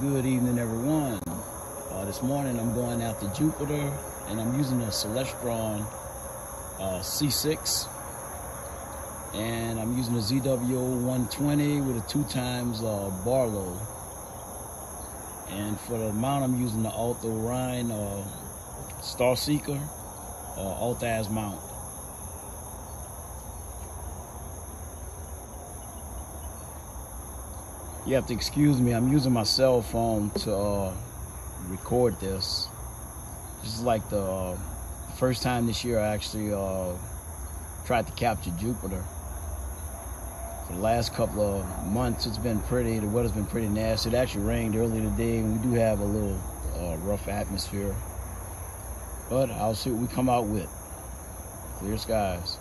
Good evening, everyone. Uh, this morning I'm going out to Jupiter and I'm using a Celestron uh, C6 and I'm using a ZWO 120 with a two times uh, Barlow. And for the mount, I'm using the Alta Orion uh, Star Seeker uh, Alta mount. You have to excuse me. I'm using my cell phone to uh, record this. This is like the uh, first time this year I actually uh, tried to capture Jupiter. For the last couple of months, it's been pretty. The weather's been pretty nasty. It actually rained early today, and we do have a little uh, rough atmosphere. But I'll see what we come out with. Clear skies.